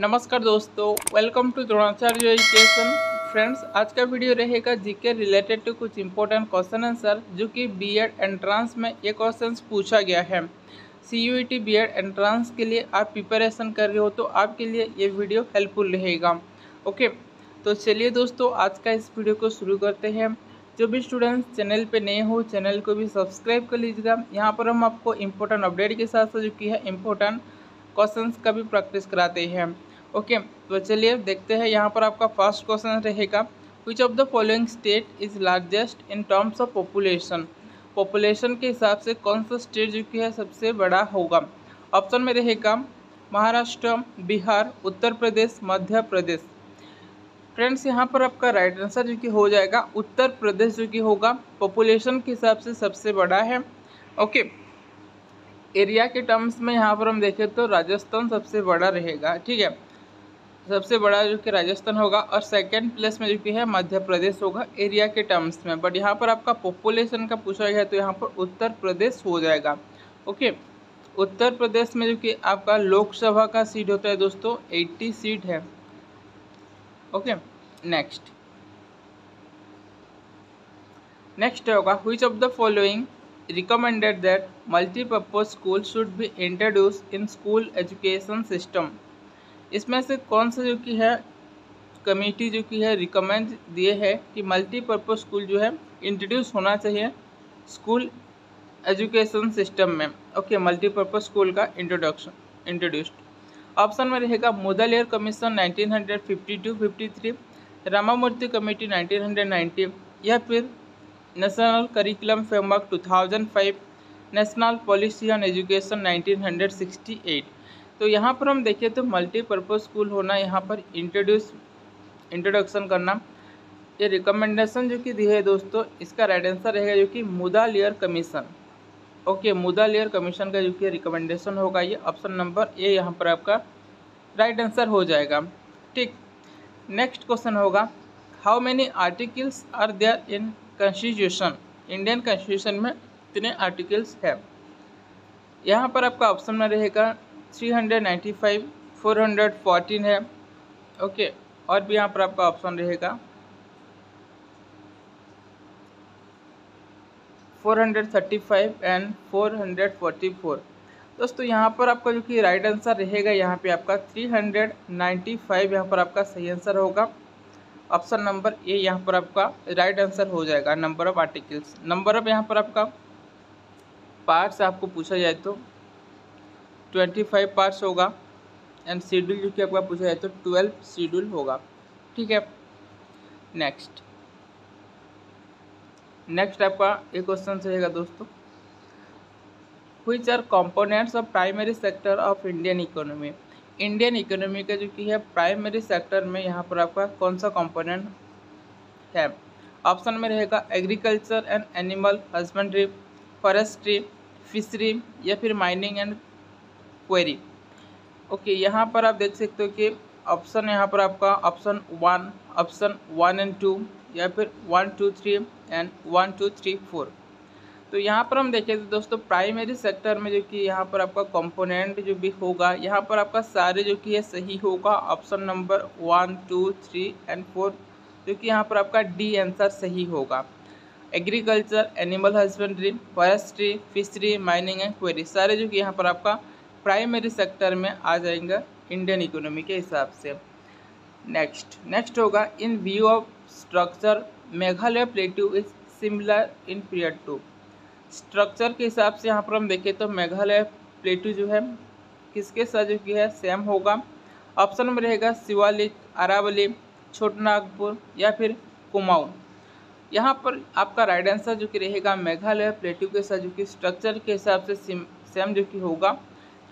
नमस्कार दोस्तों welcome to Dronacharya education friends आज का वीडियो रहेगा जीके रिलेटेड टू कुछ इंपॉर्टेंट क्वेश्चन आंसर जो कि बीएड एंट्रांस में ये क्वेश्चन पूछा गया है। C U T B Ed entrance के लिए आप प्रिपरेशन कर रहे हो तो आपके लिए ये वीडियो हेल्पफुल रहेगा। ओके तो चलिए दोस्तों, आज का इस वीडियो को शुरू करते हैं। जो भी स्टूडेंट्स चैनल पे नए हो चैनल को भी सब्सक्राइब कर लीजिएगा। यहाँ पर हम आपको इम्पोर्टेंट अपडेट के साथ साथ जो की है इम्पोर्टेंट क्वेश्चंस का भी प्रैक्टिस कराते हैं। ओके तो चलिए देखते हैं, यहाँ पर आपका फ़र्स्ट क्वेश्चन रहेगा। Which of the following state is largest in terms of population population के हिसाब से कौन सा स्टेट जो कि है सबसे बड़ा होगा? ऑप्शन में रहेगा, महाराष्ट्र, बिहार, उत्तर प्रदेश, मध्य प्रदेश। फ्रेंड्स यहाँ पर आपका राइट आंसर जो कि हो जाएगा, उत्तर प्रदेश जो कि होगा पॉपुलेशन के हिसाब से सबसे बड़ा है। ओके एरिया के टर्म्स में यहाँ पर हम देखें तो राजस्थान सबसे बड़ा रहेगा, ठीक है? सबसे बड़ा जो कि राजस्थान होगा और सेकंड प्लेस में जो कि है, मध्य प्रदेश होगा एरिया के टर्म्स में। बट यहाँ पर आपका पॉपुलेशन का पूछा गया तो यहाँ पर उत्तर प्रदेश हो जाएगा, ओके? उत्तर प्रदेश में जो कि आपका लोकसभा का सीट होता है दोस्तों 80 सीट है, ओके? नेक्स्ट नेक्स्ट होगा, which of the following recommended that multi-purpose school should be introduced in school education system. इसमें से कौन सा जो कि है कमेटी जो कि है रिकमेंड दिए है कि मल्टीपर्पज़ स्कूल जो है इंट्रोड्यूस होना चाहिए स्कूल एजुकेशन सिस्टम में। ओके मल्टीपर्पज़ स्कूल का इंट्रोडक्शन इंट्रोड्यूस्ड ऑप्शन में रहेगा मुदलियर कमीशन 1952-53 रामामूर्ति कमेटी 1990 या फिर national curriculum framework 2005 national policy on education 1968 तो यहाँ पर हम देखें तो मल्टीपर्पज़ स्कूल होना यहाँ पर इंट्रोड्यूस इंट्रोडक्शन करना। ये रिकमेंडेशन जो कि दी है दोस्तों, इसका राइट आंसर रहेगा जो कि Mudaliar commission okay Mudaliar commission का जो कि रिकमेंडेशन होगा, ये ऑप्शन नंबर ए यहाँ पर आपका राइट आंसर हो जाएगा। ठीक नेक्स्ट क्वेश्चन होगा how many articles are there in constitution Indian constitution में कितने आर्टिकल्स है। यहाँ पर आपका ऑप्शन में रहेगा three hundred ninety five four hundred fourteen है। ओके और भी यहाँ पर आपका ऑप्शन रहेगा four hundred thirty five and four hundred forty four दोस्तों, यहाँ पर आपका जो कि राइट आंसर रहेगा, यहाँ पे आपका थ्री हंड्रेड नाइन्टी फाइव यहाँ पर आपका सही आंसर होगा। ऑप्शन नंबर ए, यहाँ पर आपका राइट आंसर हो जाएगा number of articles number of यहाँ पर आपका पार्ट्स आपको पूछा जाए तो ट्वेंटी फाइव पार्ट्स होगा एंड शेड्यूल जो कि आपका पूछा जाए तो ट्वेल्व शेड्यूल होगा। ठीक है? नेक्स्ट नेक्स्ट आपका एक क्वेश्चन रहेगा दोस्तों। Which are components of primary sector of Indian economy Indian economy का जो कि है प्राइमरी सेक्टर में यहाँ पर आपका कौन सा कंपोनेंट है? ऑप्शन में रहेगा agriculture and animal husbandry forestry fishery या फिर माइनिंग एंड क्वेरी ओके यहाँ पर आप देख सकते हो कि ऑप्शन यहाँ पर आपका option one option one and two या फिर one two three and one two three four तो यहाँ पर हम देखें तो दोस्तों प्राइमरी सेक्टर में जो कि यहाँ पर आपका कंपोनेंट जो भी होगा, यहाँ पर आपका सारे जो कि है सही होगा। Option number one two three and four जो कि यहाँ पर आपका डी आंसर सही होगा। Agriculture animal husbandry forestry fishery mining and quarry सारे जो कि यहाँ पर आपका प्राइमरी सेक्टर में आ जाएँगे इंडियन इकोनॉमी के हिसाब से। नेक्स्ट नेक्स्ट होगा in view of structure Meghalaya plateau is similar in period to structure के हिसाब से यहाँ पर हम देखें तो मेघालय प्लेटू जो है, किसके साथ जो है, सेम होगा। ऑप्शन में रहेगा शिवालिक अरावली, छोटनागपुर या फिर कुमाऊँ। यहाँ पर आपका राइट आंसर जो कि रहेगा मेघालय प्लेटू के साथ जो कि स्ट्रक्चर के हिसाब से सेम जो कि होगा।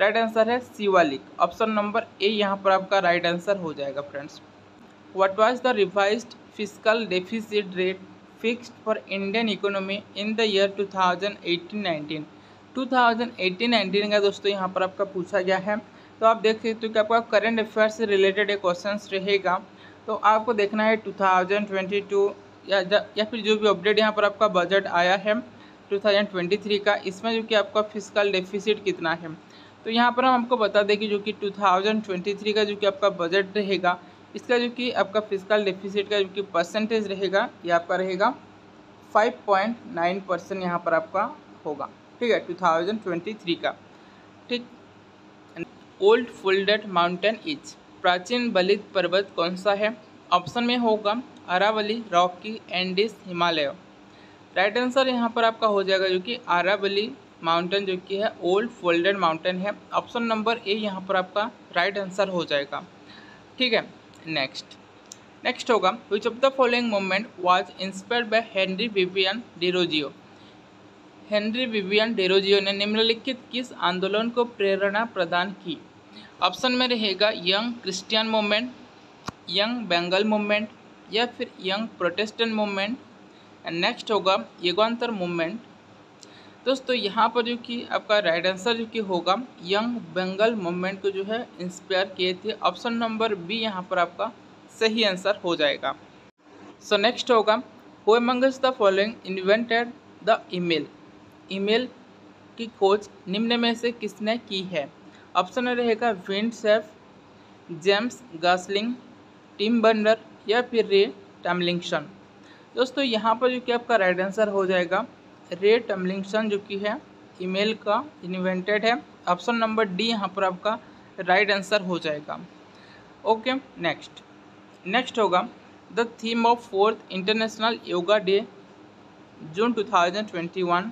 राइट आंसर है शिवालिक ऑप्शन नंबर ए यहाँ पर आपका राइट आंसर हो जाएगा friends what was the revised fiscal deficit rate fixed for Indian economy in the year 2018-19 2018-19 का दोस्तों यहाँ पर आपका पूछा गया है। तो आप देख सकते हो कि आपका करंट अफेयर से रिलेटेड एक क्वेश्चन रहेगा। तो आपको देखना है 2022 या या फिर जो भी अपडेट यहाँ पर आपका बजट आया है 2023 का, इसमें जो कि आपका फ़िज़िकल डेफिसिट कितना है। तो यहाँ पर हम आपको बता दें कि जो कि 2023 का जो कि आपका बजट रहेगा इसका जो कि आपका फ़िज़िकल डिफिसिट का जो कि परसेंटेज रहेगा, ये आपका रहेगा 5.9 परसेंट यहाँ पर आपका होगा। ठीक है 2023 का। ठीक। ओल्ड फोल्डेड माउंटेन इज़ प्राचीन बलित पर्वत कौन सा है? ऑप्शन में होगा Aravalli Rocky Andes Himalaya right answer यहाँ पर आपका हो जाएगा जो कि आरावली माउंटेन जो कि है ओल्ड फोल्डेड माउंटेन है। ऑप्शन नंबर ए यहाँ पर आपका राइट आंसर हो जाएगा। ठीक है। नेक्स्ट नेक्स्ट होगा which of the following movement was inspired by Henry Vivian Derozio Henry Vivian Derozio ने निम्नलिखित किस आंदोलन को प्रेरणा प्रदान की? ऑप्शन में रहेगा young Christian movement young Bengal movement या फिर young Protestant movement and next होगा, युगांतर मूवमेंट दोस्तों, यहाँ पर जो कि आपका राइट आंसर जो कि होगा यंग बंगल मूवमेंट को जो है इंस्पायर किए थे। ऑप्शन नंबर बी यहाँ पर आपका सही आंसर हो जाएगा। सो so नेक्स्ट होगा who amongst the following invented the email email की खोज निम्न में से किसने की है? ऑप्शन रहेगा Vint Cerf James Gosling Tim Berner या फिर रे टमलिंगसन दोस्तों, यहाँ पर जो कि आपका राइट आंसर हो जाएगा। रे टमलिंगसन जो कि है, ईमेल का इन्वेंटेड है। ऑप्शन नंबर डी यहाँ पर आपका राइट आंसर हो जाएगा। ओके नेक्स्ट नेक्स्ट होगा the theme of fourth international yoga day June 2021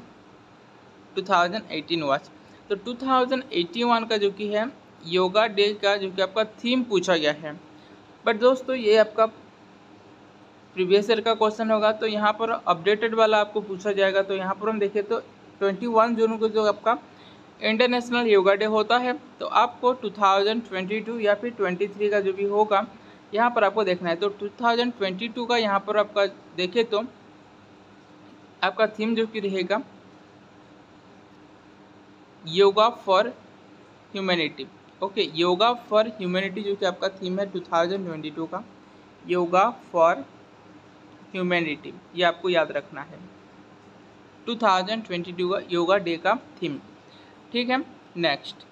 2018 वाच तो 2081 का जो कि है योगा डे का जो कि आपका थीम पूछा गया है। बट दोस्तों, ये आपका प्रीवियस ईयर का क्वेश्चन होगा तो यहाँ पर अपडेटेड वाला आपको पूछा जाएगा तो यहाँ पर हम देखें तो 21 जून को जो आपका इंटरनेशनल योगा डे होता है तो आपको 2022 या फिर 23 का जो भी होगा, यहाँ पर आपको देखना है। तो 2022 का यहाँ पर आपका देखें तो आपका थीम जो कि रहेगा, yoga for humanity. Okay, yoga for humanity जो कि आपका थीम है 2022 का, योगा फॉर ह्यूमैनिटी, ये आपको याद रखना है। 2022 का योगा डे का थीम ठीक है? Next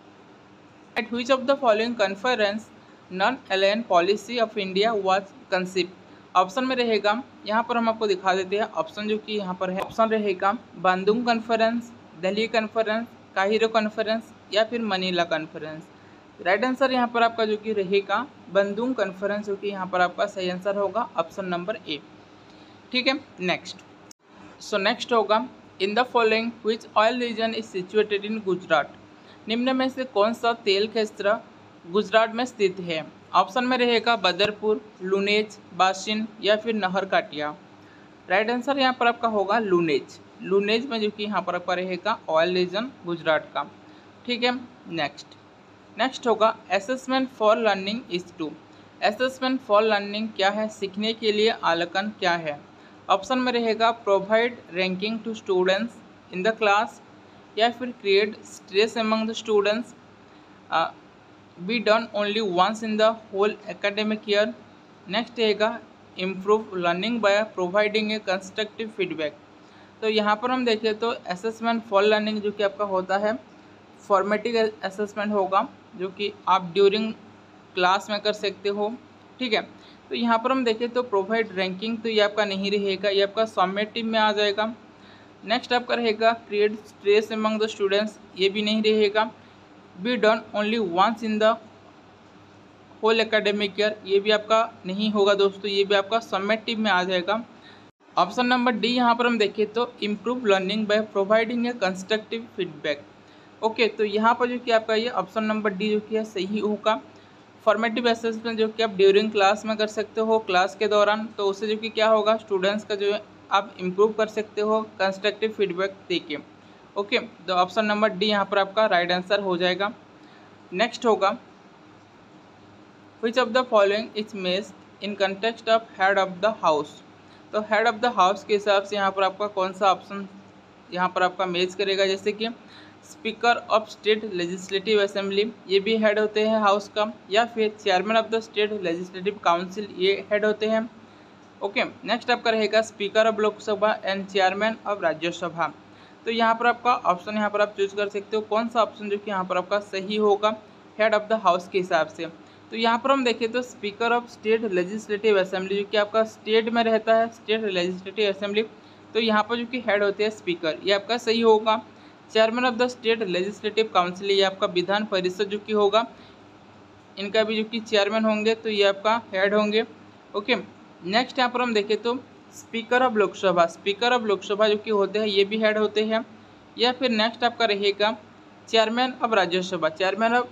at which of the following conference non aligned policy of India was conceived option में रहेगा, यहाँ पर हम आपको दिखा देते हैं ऑप्शन जो कि यहाँ पर है। ऑप्शन रहेगा Bandung conference Delhi conference Cairo conference या फिर मनीला कॉन्फ्रेंस राइट आंसर यहाँ पर आपका जो कि रहेगा बंदूंग कॉन्फ्रेंस जो कि यहाँ पर आपका सही आंसर होगा ऑप्शन नंबर ए ठीक है? नेक्स्ट सो नेक्स्ट होगा in the following which oil region is situated in Gujarat निम्न में से कौन सा तेल क्षेत्र गुजरात में स्थित है? ऑप्शन में रहेगा बदरपुर, लुनेज बाशिन या फिर नहर काटिया राइट आंसर यहाँ पर आपका होगा लुनेज। लुनेज में जो कि यहाँ पर आपका रहेगा ऑयल रीजन गुजरात का। ठीक है? नेक्स्ट नेक्स्ट होगा assessment for learning is to assessment for learning क्या है? सीखने के लिए आलकन क्या है? ऑप्शन में रहेगा provide ranking to students in the class या फिर create stress among the students be done only once in the whole academic year next रहेगा improve learning by providing a constructive feedback तो यहाँ पर हम देखें तो असेसमेंट फॉर लर्निंग जो कि आपका होता है फॉर्मेटिव असेसमेंट होगा, जो कि आप ड्यूरिंग क्लास में कर सकते हो। ठीक है? तो यहाँ पर हम देखें तो प्रोवाइड रैंकिंग तो ये आपका नहीं रहेगा, ये आपका सॉमेटिव में आ जाएगा। नेक्स्ट आपका रहेगा create stress among the students ये भी नहीं रहेगा। Be done only once in the whole academic year ये भी आपका नहीं होगा दोस्तों, ये भी आपका समेटिव में आ जाएगा। ऑप्शन नंबर डी यहाँ पर हम देखें तो improve learning by providing a constructive feedback okay तो यहाँ पर जो कि आपका ये ऑप्शन नंबर डी जो कि है, सही होगा। फॉर्मेटिव असेसमेंट जो कि आप ड्यूरिंग क्लास में कर सकते हो क्लास के दौरान तो उससे जो कि क्या होगा स्टूडेंट्स का जो है, आप इम्प्रूव कर सकते हो कंस्ट्रक्टिव फीडबैक देके। ओके तो ऑप्शन नंबर डी यहाँ पर आपका राइट आंसर हो जाएगा। नेक्स्ट होगा which of the following is maze in context of head of the house तो हेड ऑफ़ द हाउस के हिसाब से यहाँ पर आपका कौन सा ऑप्शन यहाँ पर आपका मेज करेगा, जैसे कि speaker of state legislative assembly, ये भी हेड होते हैं हाउस का, या फिर chairman of the state legislative council, ये हेड होते हैं। ओके, नेक्स्ट आपका रहेगा speaker of Lok Sabha and chairman of Rajya Sabha तो यहाँ पर आपका ऑप्शन, यहाँ पर आप चूज़ कर सकते हो कौन सा ऑप्शन जो कि यहाँ पर आपका सही होगा हेड ऑफ़ द हाउस के हिसाब से। तो यहाँ पर हम देखें तो speaker of state legislative assembly, जो कि आपका स्टेट में रहता है स्टेट लेजिस्लेटिव असेंबली तो यहाँ पर जो कि हेड होते हैं स्पीकर, ये आपका सही होगा। Chairman of the state legislative council ये आपका विधान परिषद जो कि होगा, इनका भी जो कि चेयरमैन होंगे तो ये आपका हेड होंगे। ओके नेक्स्ट यहाँ पर हम देखें तो speaker of Lok Sabha speaker of Lok Sabha जो कि होते हैं, ये भी हेड होते हैं। या फिर नेक्स्ट आपका रहेगा chairman of Rajya Sabha chairman of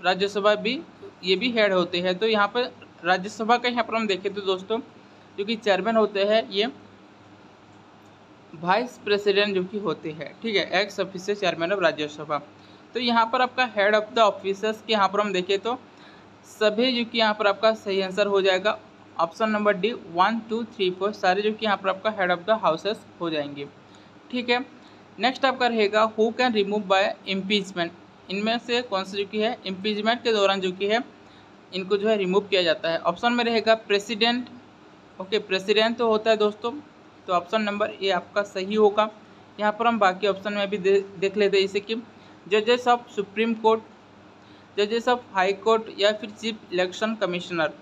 Rajya Sabha भी, ये भी हेड होते हैं। तो यहाँ पर राज्यसभा का यहाँ पर हम देखें तो दोस्तों, जो कि चेयरमैन होते हैं, ये वाइस प्रेसिडेंट जो कि होते हैं, ठीक है ex officio chairman of Rajya Sabha तो यहाँ पर आपका हेड ऑफ़ द ऑफिसर्स के यहाँ पर हम देखें तो सभी जो कि यहाँ पर आपका सही आंसर हो जाएगा। Option number D one two three four सारे जो कि यहाँ पर आपका हेड ऑफ़ द हाउसेस हो जाएँगे। ठीक है नेक्स्ट आपका रहेगा who can remove by impeachment इनमें से कौन सा जो कि है? इम्पीचमेंट के दौरान जो कि है, इनको जो है रिमूव किया जाता है। ऑप्शन में रहेगा प्रेसिडेंट ओके प्रेसिडेंट तो होता है दोस्तों तो ऑप्शन नंबर ए आपका सही होगा। यहाँ पर हम बाकी ऑप्शन में भी दे, देख लेते हैं जैसे कि जजेस ऑफ़ सुप्रीम कोर्ट जजेस ऑफ़ हाई कोर्ट या फिर चीफ इलेक्शन कमिश्नर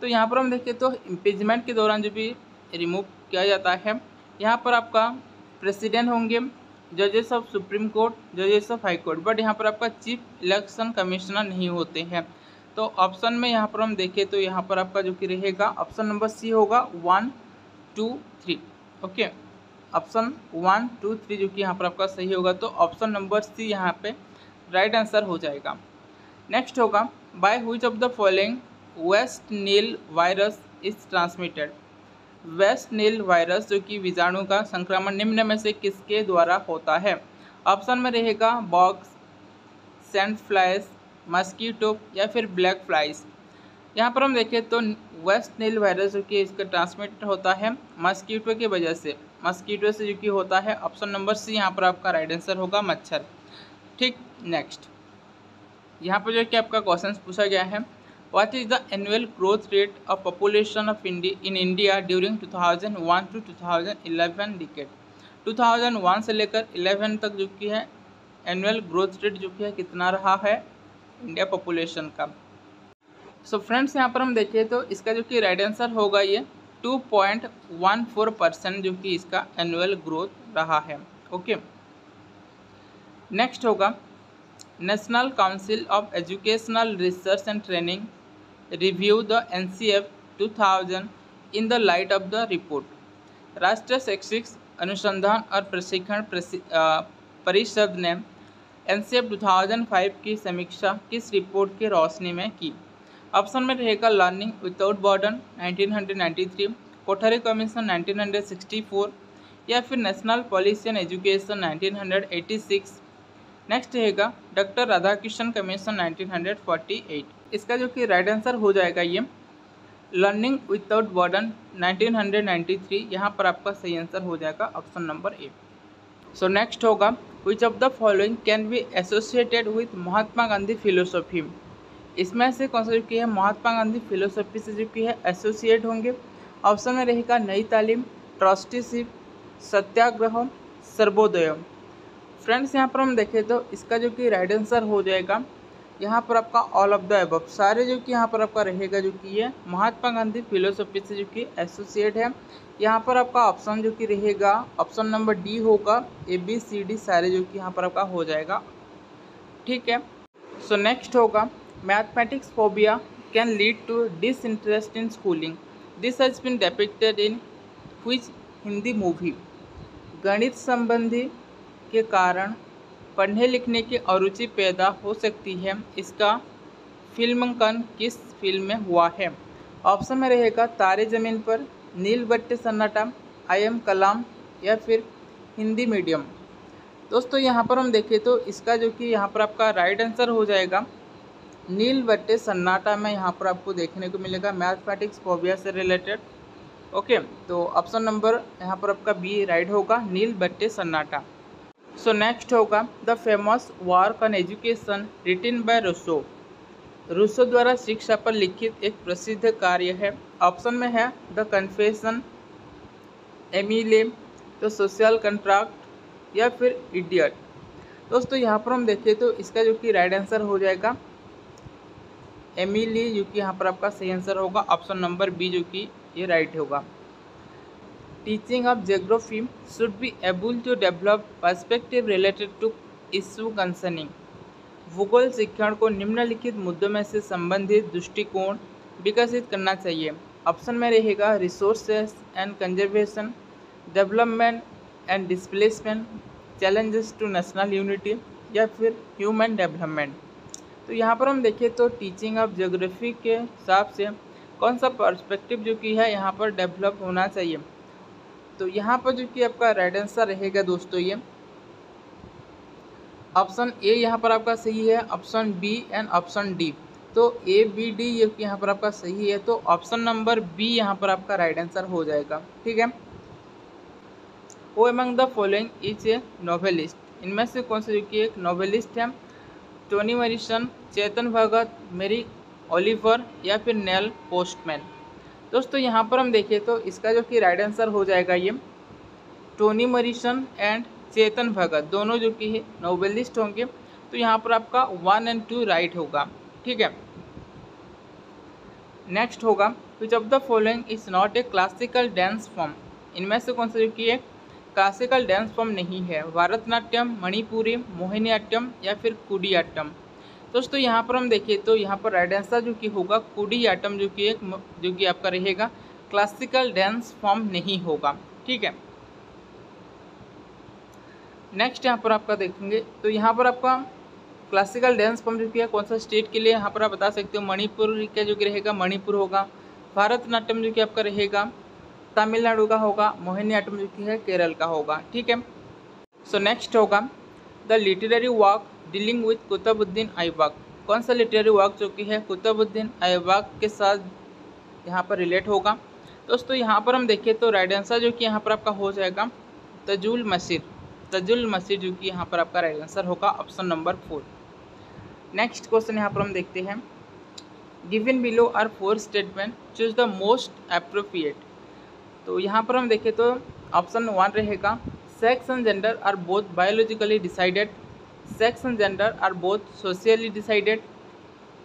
तो यहाँ पर हम देखें तो इम्पीचमेंट के दौरान जो भी रिमूव किया जाता है यहाँ पर आपका प्रेसिडेंट होंगे जजेस ऑफ़ सुप्रीम कोर्ट जजेस ऑफ़ हाई कोर्ट बट यहाँ पर आपका चीफ इलेक्शन कमिश्नर नहीं होते हैं। तो ऑप्शन में यहाँ पर हम देखें तो यहाँ पर आपका जो कि रहेगा ऑप्शन नंबर सी होगा one two three okay option one two three जो कि यहाँ पर आपका सही होगा तो ऑप्शन नंबर सी यहाँ पे राइट आंसर हो जाएगा। नेक्स्ट होगा by which of the following West Nile virus is transmitted West Nile virus जो कि विजाणु का संक्रमण निम्न में से किसके द्वारा होता है? ऑप्शन में रहेगा बॉक्स सेंट फ्लाइस मस्कीटो या फिर ब्लैक फ्लाइस यहाँ पर हम देखें तो वेस्ट नील वायरस जो कि इसका ट्रांसमिट होता है मस्कीटो की वजह से। मस्कीटो से जो कि होता है ऑप्शन नंबर सी यहाँ पर आपका राइट आंसर होगा मच्छर। ठीक नेक्स्ट यहाँ पर जो कि आपका क्वेश्चन पूछा गया है। What is the annual growth rate of population of India in India during 2001 to 2011 decade? 2001 से लेकर 11 तक जो कि है एनुअल ग्रोथ रेट जो कि है, कितना रहा है? इंडिया पॉपुलेशन का। सो फ्रेंड्स यहाँ पर हम देखें तो इसका जो कि राइट आंसर होगा ये 2.14 परसेंट जो कि इसका एनुअल ग्रोथ रहा है। ओके नेक्स्ट होगा national council of educational research and training review the NCF 2000 in the light of the report राष्ट्रीय शैक्षिक अनुसंधान और प्रशिक्षण परिषद ने N C F two thousand five की समीक्षा किस रिपोर्ट की रोशनी में की? ऑप्शन में रहेगा learning without burden 1993, Kothari commission 1964 या फिर national policy and education 1986 next रहेगा डॉक्टर राधाकृष्णन कमीशन 1948 इसका जो कि राइट आंसर हो जाएगा ये लर्निंग विदाउट बर्डन 1993 यहाँ पर आपका सही आंसर हो जाएगा option number A so next होगा which of the following can be associated with Mahatma Gandhi philosophy इसमें से कौन सा जो कि है? महात्मा गांधी फिलोसफी से जो कि है एसोसिएट होंगे। ऑप्शन में रहेगा नई तालीम ट्रस्टीशिप सत्याग्रह, सर्वोदय। फ्रेंड्स यहाँ पर हम देखें तो इसका जो कि राइट आंसर हो जाएगा। यहाँ पर आपका ऑल ऑफ़ द एबव सारे जो कि यहाँ पर आपका रहेगा जो कि ये महात्मा गांधी फिलोसफी से जो कि एसोसिएट है। यहाँ पर आपका ऑप्शन जो कि रहेगा ऑप्शन नंबर डी होगा। ए बी सी डी सारे जो कि यहाँ पर आपका हो जाएगा। ठीक है? सो नेक्स्ट होगा। Phobia can lead to disinterest in schooling this has been depicted in which Hindi movie गणित संबंधी के कारण पढ़ने लिखने की अरुचि पैदा हो सकती है। इसका फिल्मांकन किस फ़िल्म में हुआ है? ऑप्शन में रहेगा तारे ज़मीन पर, नील बट्टे सन्नाटा आई एम कलाम या फिर हिंदी मीडियम। दोस्तों, यहाँ पर हम देखें तो इसका जो कि यहाँ पर आपका राइट आंसर हो जाएगा। नील बट्टे सन्नाटा में यहाँ पर आपको देखने को मिलेगा मैथमेटिक्स फोबिया से रिलेटेड। ओके तो ऑप्शन नंबर यहाँ पर आपका बी राइट होगा, नील बट्टे सन्नाटा। सो नेक्स्ट होगा the famous work on education written by Rousseau. Rousseau द्वारा शिक्षा पर लिखित एक प्रसिद्ध कार्य है। ऑप्शन में है the confession, Emile the social contract या फिर इडियट। दोस्तों, यहाँ पर हम देखें तो इसका जो कि राइट आंसर हो जाएगा। एमिली, जो कि यहाँ पर आपका सही आंसर होगा। ऑप्शन नंबर बी, जो कि ये राइट होगा। Teaching of geography should be able to develop perspective related to issue concerning. भूगोल शिक्षण को निम्नलिखित मुद्दों में से संबंधित दृष्टिकोण विकसित करना चाहिए। ऑप्शन में रहेगा resources and conservation development and displacement challenges to national unity या फिर ह्यूमन डेवलपमेंट तो यहाँ पर हम देखें तो टीचिंग ऑफ़ जोग्राफी के हिसाब से कौन सा पर्सपेक्टिव जो कि है यहाँ पर डेवलप होना चाहिए। तो यहाँ पर जो कि आपका राइट आंसर रहेगा दोस्तों ये। ऑप्शन ए यहाँ पर आपका सही है option B and option D तो ए बी डी ये यहाँ पर आपका सही है तो ऑप्शन नंबर बी यहाँ पर आपका राइट आंसर हो जाएगा, ठीक है? वो among the following is a novelist इनमें से कौन सा जो कि एक नॉवेलिस्ट है? टोनी मरिसन, चेतन भगत, मेरी ओलिवर या फिर नेल पोस्टमैन। दोस्तों, यहाँ पर हम देखें तो इसका जो कि राइट आंसर हो जाएगा ये। Toni Morrison and Chetan Bhagat, दोनों जो कि नोवेलिस्ट होंगे। तो यहाँ पर आपका वन एंड टू राइट होगा, ठीक है? नेक्स्ट होगा which of the following is not a classical dance form इनमें से कौन सा जो कि एक क्लासिकल डांस फॉर्म नहीं है। भारतनाट्यम, मणिपुरी मोहिनीअट्टम या फिर कुडियाट्टम दोस्तों, यहाँ पर हम देखें तो यहाँ पर राइट आंसर जो कि होगा कुडियाट्टम जो कि एक जो कि आपका रहेगा, क्लासिकल डांस फॉर्म नहीं होगा। ठीक है? नेक्स्ट यहाँ पर आपका देखेंगे तो यहाँ पर आपका क्लासिकल डांस फॉर्म जो कि कौन सा स्टेट के लिए यहाँ पर आप बता सकते हो? मणिपुर का जो कि रहेगा, मणिपुर होगा। भारतनाट्यम जो कि आपका रहेगा तमिलनाडु का होगा मोहिनीअट्टम जो कि है, केरल का होगा, ठीक है? सो नेक्स्ट होगा the literary work dealing with Qutubuddin Aibak कौन सा लिटरेरी वर्क जो कि है कुतुबुद्दीन ऐबक के साथ यहाँ पर रिलेट होगा? दोस्तों, यहाँ पर हम देखें तो राइट आंसर जो कि यहाँ पर आपका हो जाएगा, तजुल मसीर तजुल मसीद जो कि यहाँ पर आपका राइट आंसर होगा option number four next question यहाँ पर हम देखते हैं। Given below are four statement choose the most appropriate तो यहाँ पर हम देखें तो ऑप्शन वन रहेगा। Sex and gender are both biologically decided sex and gender are both socially decided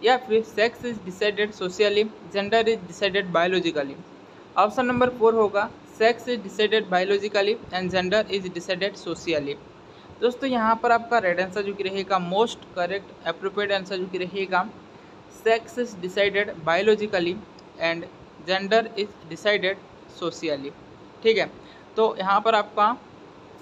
या फिर sex is decided socially gender is decided biologically option number four होगा। Sex is decided biologically and gender is decided socially दोस्तों, यहाँ पर आपका red answer जो कि रहेगा मोस्ट करेक्ट अप्रोप्रिएट आंसर जो कि रहेगा। Sex is decided biologically and gender is decided socially ठीक है? तो यहाँ पर आपका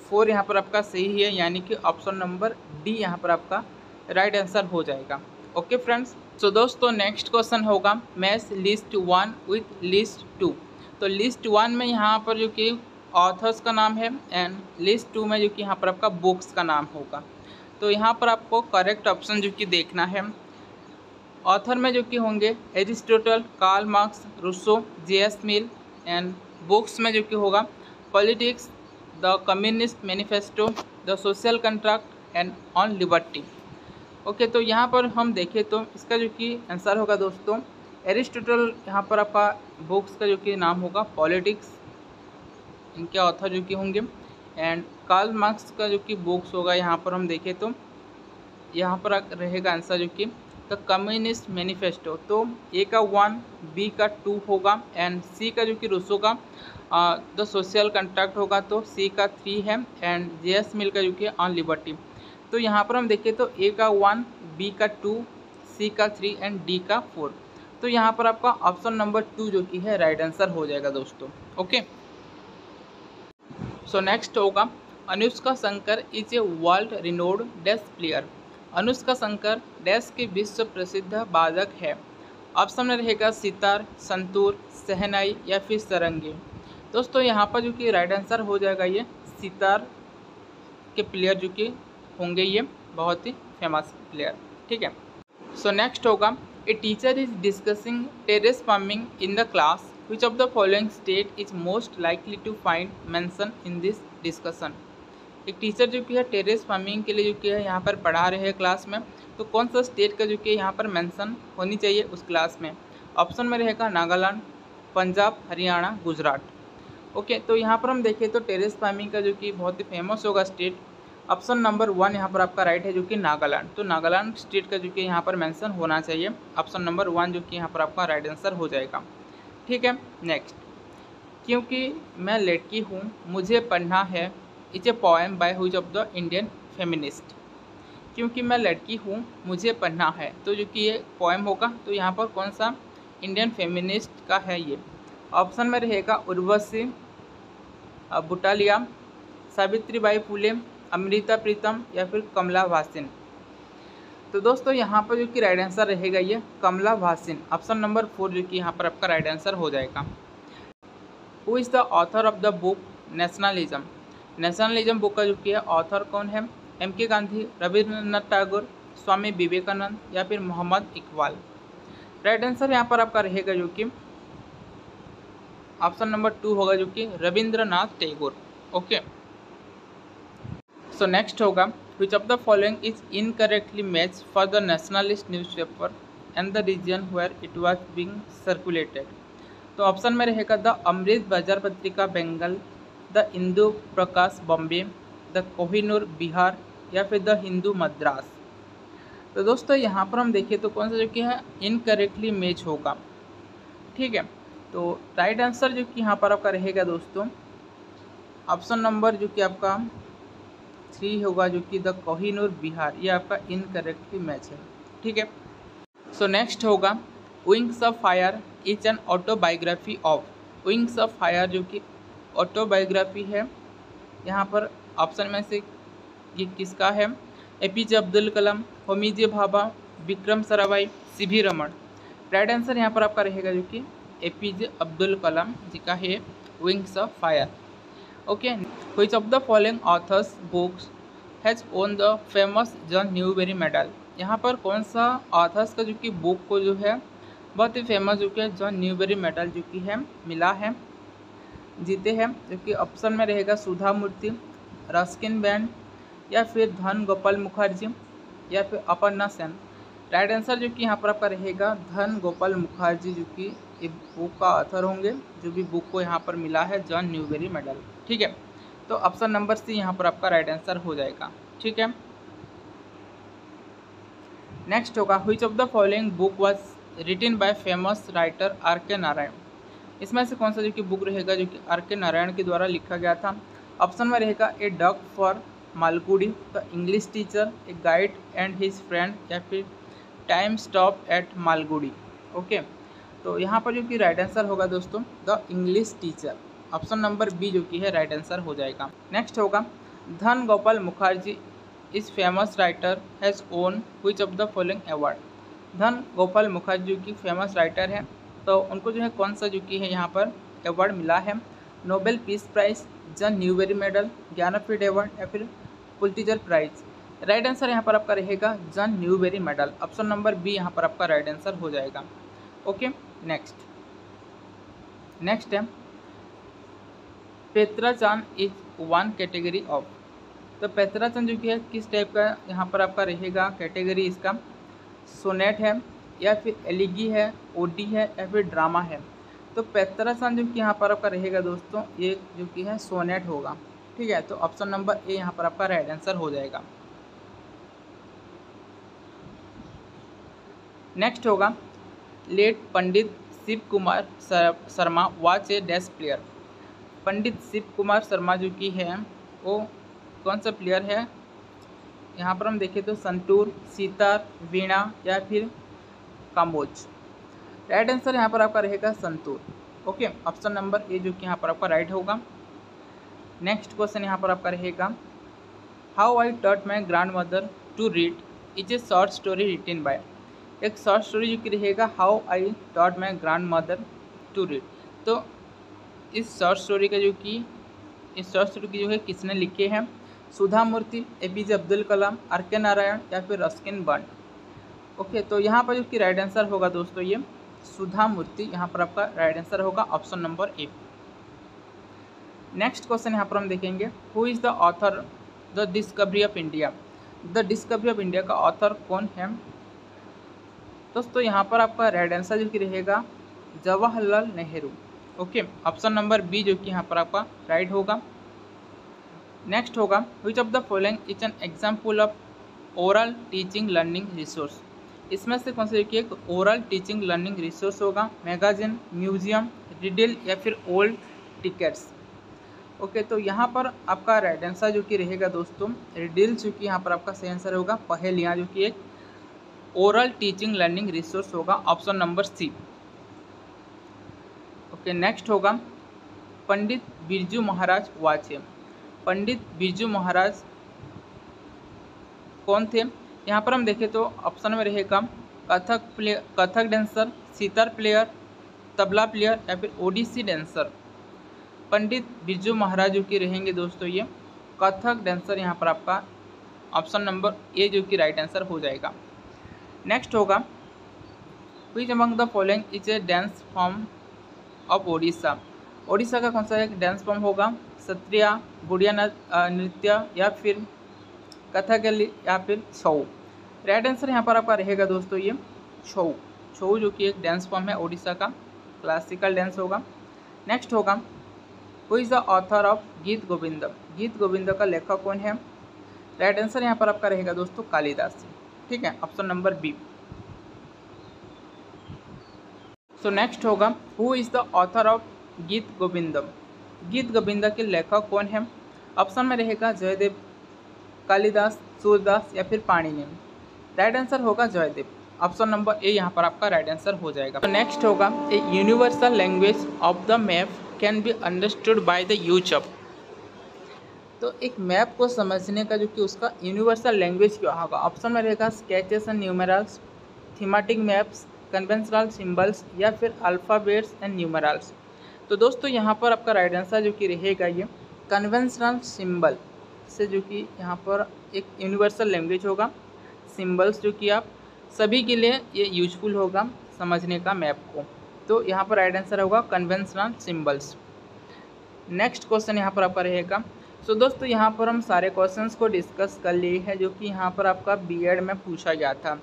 फोर यहाँ पर आपका सही है यानी कि ऑप्शन नंबर डी यहाँ पर आपका राइट आंसर हो जाएगा। ओके फ्रेंड्स सो दोस्तों नेक्स्ट क्वेश्चन होगा। Match list one with list two तो लिस्ट वन में यहाँ पर जो कि ऑथर्स का नाम है एंड लिस्ट टू में जो कि यहाँ पर आपका बुक्स का नाम होगा। तो यहाँ पर आपको करेक्ट ऑप्शन जो कि देखना है। ऑथर में जो कि होंगे Aristotle Karl Marx Rousseau J S Mill and books में जो कि होगा, politics, the communist manifesto, the social contract and on liberty. Okay तो यहाँ पर हम देखें तो इसका जो कि आंसर होगा दोस्तों, एरिस्टोटल, यहाँ पर आपका बुक्स का जो कि नाम होगा पॉलिटिक्स, इनके ऑथर जो कि होंगे। एंड कार्ल मार्क्स का जो कि बुक्स होगा, यहाँ पर हम देखें तो यहाँ पर रहेगा आंसर जो कि द कम्युनिस्ट मैनिफेस्टो तो ए का वन बी का टू होगा एंड सी का जो कि रूसो का द सोशल कंट्रैक्ट होगा तो सी का थ्री है एंड जे एस मिल का जो कि ऑन लिबर्टी तो यहाँ पर हम देखें तो ए का वन बी का टू सी का थ्री एंड डी का फोर तो यहाँ पर आपका ऑप्शन नंबर टू जो कि है राइट आंसर हो जाएगा दोस्तों. ओके सो नेक्स्ट होगा, Anushka Shankar is a world renowned dash player Anushka Shankar dash के विश्व प्रसिद्ध वादक है। ऑप्शन सामने रहेगा सितार, संतूर सहनाई या फिर सरंगे दोस्तों, यहाँ पर जो कि राइट आंसर हो जाएगा ये सितार के प्लेयर जो कि होंगे ये बहुत ही फ़ेमस प्लेयर ठीक है? सो नेक्स्ट होगा a teacher is discussing terrace farming in the class which of the following state is most likely to find mention in this discussion एक टीचर जो कि है, टेरेस फ़ार्मिंग के लिए जो कि है, यहाँ पर पढ़ा रहे हैं क्लास में। तो कौन सा स्टेट का जो कि यहाँ पर मेंशन होनी चाहिए उस क्लास में? ऑप्शन में रहेगा नागालैंड, पंजाब, हरियाणा, गुजरात। ओके तो यहाँ पर हम देखें तो टेरेस फ़ार्मिंग का जो कि बहुत ही फ़ेमस होगा स्टेट। ऑप्शन नंबर वन यहाँ पर आपका राइट है जो कि नागालैंड। तो नागालैंड स्टेट का जो कि यहाँ पर मेंशन होना चाहिए। ऑप्शन नंबर वन जो कि यहाँ पर आपका राइट आंसर हो जाएगा। ठीक है नेक्स्ट क्योंकि मैं लड़की हूँ, मुझे पढ़ना है it's a poem by whose of the Indian feminist क्योंकि मैं लड़की हूँ, मुझे पढ़ना है तो जो कि ये पोएम होगा तो यहाँ पर कौन सा इंडियन फेमिनिस्ट का है ये? ऑप्शन में रहेगा उर्वशी बुटालिया सावित्री बाई फुले, अमृता प्रीतम या फिर कमला भासिन तो दोस्तों, यहाँ पर जो कि राइट आंसर रहेगा ये Kamla Bhasin option number four जो कि यहाँ पर आपका राइट आंसर हो जाएगा। Who is the author of the book nationalism nationalism book का जो कि है ऑथर कौन है? एम के गांधी रविंद्रनाथ टैगोर स्वामी विवेकानंद या फिर मोहम्मद इकबाल? राइट आंसर यहाँ पर आपका रहेगा जो कि ऑप्शन नंबर टू होगा जो कि Rabindranath Tagore okay so next होगा which of the following is incorrectly match for the nationalist newspaper and the region where it was being circulated तो ऑप्शन में रहेगा the Amrita Bazar Patrika Bengal the Indu Prakash Bombay, the Kohinoor Bihar या फिर the Hindu Madras. तो दोस्तों, यहाँ पर हम देखें तो कौन सा जो कि है इनकरेक्टली मैच होगा। ठीक है तो राइट आंसर जो कि यहाँ पर आपका रहेगा दोस्तों ऑप्शन नंबर जो कि आपका थ्री होगा, जो कि द कोहिनूर बिहार, ये आपका इनकरेक्टली मैच है। ठीक है सो नेक्स्ट होगा wings of fire is an autobiography of wings of fire जो कि ऑटोबायोग्राफी है। यहाँ पर ऑप्शन में से ये किसका है? A P J Abdul Kalam, Homi J Bhabha, Vikram Sarabhai C V Raman right answer यहाँ पर आपका रहेगा जो कि ए पी जे अब्दुल कलाम जी का है wings of fire okay which of the following authors books has won the famous John Newbery medal यहाँ पर कौन सा ऑथर्स का जो कि बुक को जो है, बहुत ही फ़ेमस जो कि जॉन न्यूबेरी मेडल जो कि है, मिला है? जीते हैं जो कि ऑप्शन में रहेगा सुधा मूर्ति, रस्किन बैंड या फिर धन गोपाल मुखर्जी, या फिर अपर्णा सेन। राइट आंसर जो कि यहाँ पर आपका रहेगा, धन गोपाल मुखर्जी, जो कि ये बुक का ऑथर होंगे, जो भी बुक को यहाँ पर मिला है जॉन न्यूबेरी मेडल ठीक है? तो ऑप्शन नंबर सी यहाँ पर आपका राइट आंसर हो जाएगा। ठीक है? नेक्स्ट होगा which of the following book was written by famous writer R K Narayan इसमें से कौन सा जो कि बुक रहेगा, जो कि आर के नारायण के द्वारा लिखा गया था। ऑप्शन में रहेगा, a dog for Malgudi, the English teacher, a guide and his friend, या फिर time stop at Malgudi. Okay? तो यहाँ पर जो कि राइट आंसर होगा दोस्तों, the English teacher. Option number B जो कि है, राइट आंसर हो जाएगा। नेक्स्ट होगा, Dhan Gopal Mukherji, is famous writer, has won which of the following award? Dhan Gopal Mukherji की फ़ेमस राइटर है तो उनको जो है कौन सा जो कि है यहाँ पर अवार्ड मिला है? Nobel Peace Prize John Newbery medal Jnanpith award या फिर पुलटीजर प्राइज राइट आंसर यहाँ पर आपका रहेगा John Newbery medal option number B यहाँ पर आपका राइट आंसर हो जाएगा। ओके नेक्स्ट नेक्स्ट है Petrarchan is one category of तो पेत्राचान जो कि है, किस टाइप का यहाँ पर आपका रहेगा कैटेगरी इसका? सोनेट है या फिर एलिगी है, ओडी है, या फिर ड्रामा है। तो पेत्राचान जो कि यहाँ पर आपका रहेगा दोस्तों, ये जो कि है सोनेट होगा। ठीक है तो ऑप्शन नंबर ए यहाँ पर आपका राइट आंसर हो जाएगा। नेक्स्ट होगा late Pandit Shiv Kumar Sharma was a dash player Pandit Shiv Kumar Sharma जो कि है, वो कौन सा प्लेयर है? यहाँ पर हम देखें तो संतूर, सीतार, वीणा या फिर काम्बोज राइट आंसर यहाँ पर आपका रहेगा santoor okay option number A जो कि यहाँ पर आपका राइट होगा। नेक्स्ट क्वेश्चन यहाँ पर आपका रहेगा। How I taught my grandmother to read is a short story written by एक शॉर्ट स्टोरी जो कि रहेगा how I taught my grandmother to read तो इस शॉर्ट स्टोरी का जो कि, इस शॉर्ट स्टोरी की जो है किसने लिखे हैं? Sudha Murty A P J Abdul Kalam R K Narayan या फिर रस्किन बंड ओके तो यहाँ पर जो कि राइट आंसर होगा दोस्तों, ये सुधा मूर्ति यहाँ पर आपका राइट आंसर होगा option number A next question यहाँ पर हम देखेंगे who is the author the discovery of India the discovery of India का ऑथर कौन है? दोस्तों, यहाँ पर आपका राइट आंसर जो कि रहेगा, Jawaharlal Nehru. Okay option number B जो कि यहाँ पर आपका राइट होगा. नेक्स्ट होगा which of the following is an example of oral teaching learning resource इसमें से कौन सा एक ओरल टीचिंग लर्निंग रिसोर्स होगा? मैगजीन म्यूज़ियम रिडिल या फिर ओल्ड टिकट्स ओके तो यहाँ पर आपका राइट आंसर जो कि रहेगा दोस्तों रिडिल जो कि यहाँ पर आपका सही आंसर होगा, पहलियाँ जो कि एक ओरल टीचिंग लर्निंग रिसोर्स होगा option number C okay next होगा, पंडित बिरजू महाराज वाचे। पंडित बिरजू महाराज कौन थे? यहाँ पर हम देखें तो ऑप्शन में रहेगा Kathak player Kathak dancer sitar player tabla player या फिर ओडिसी डांसर पंडित बिरजू महाराज जो कि रहेंगे दोस्तों ये कथक डांसर यहाँ पर आपका ऑप्शन नंबर ए जो कि राइट आंसर हो जाएगा। नेक्स्ट होगा which among the following is a dance form of Odisha Odisha का कौन सा एक डांस फॉर्म होगा? सत्रिया गुड़िया नृत्य या फिर कथकली या फिर छऊ राइट आंसर यहाँ पर आपका रहेगा दोस्तों ये छऊ छऊ जो कि एक डांस फॉर्म है ओडिशा का क्लासिकल डांस होगा। नेक्स्ट होगा who is the author of Geet Govind? Geet Govind का लेखक कौन है? राइट आंसर यहाँ पर आपका रहेगा दोस्तों कालिदास ठीक है option number B so next होगा who is the author of Geet Govindam Geet Govind के लेखक कौन है? ऑप्शन में रहेगा जयदेव कालिदास, सूरदास या फिर पाणी पाणिनि राइट आंसर होगा जयदेव। ऑप्शन नंबर ए यहाँ पर आपका राइट आंसर हो जाएगा। तो नेक्स्ट होगा a universal language of the map can be understood by the use of तो एक मैप को समझने का जो कि उसका यूनिवर्सल लैंग्वेज क्या होगा? ऑप्शन में रहेगा sketches and numerals thematic maps conventional symbols या फिर अल्फ़ाबेट्स एंड न्यूमरल्स तो दोस्तों यहाँ पर आपका राइट आंसर जो कि रहेगा ये कन्वेंशनल सिंबल से जो कि यहाँ पर एक यूनिवर्सल लैंग्वेज होगा। सिंबल्स जो कि आप सभी के लिए ये यूजफुल होगा समझने का मैप को। तो यहाँ पर राइट आंसर होगा कन्वेंशनल सिंबल्स नेक्स्ट क्वेश्चन यहाँ पर आपका रहेगा। सो so, दोस्तों यहाँ पर हम सारे क्वेश्चंस को डिस्कस कर लिए हैं जो कि यहाँ पर आपका बीएड में पूछा गया था।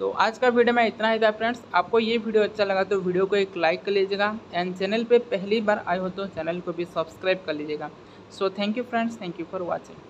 तो आज का वीडियो में इतना ही था फ्रेंड्स आपको ये वीडियो अच्छा लगा तो वीडियो को एक लाइक कर लीजिएगा। एंड चैनल पे पहली बार आए हो तो चैनल को भी सब्सक्राइब कर लीजिएगा। So thank you friends thank you for watching